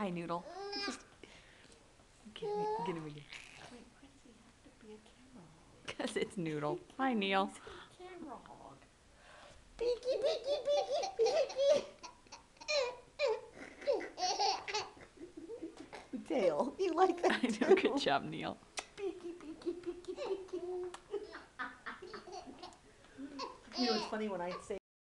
Hi, Noodle. Just Get him, get him again. Wait, why does he have to be a camera hog? Because it's Noodle. Hi, Neil. Camera hog. Peeky, peeky, peeky, peeky. Tail, you like that I too? know. Good job, Neil. Peeky, peeky, peeky, peeky. You know, it's funny when I say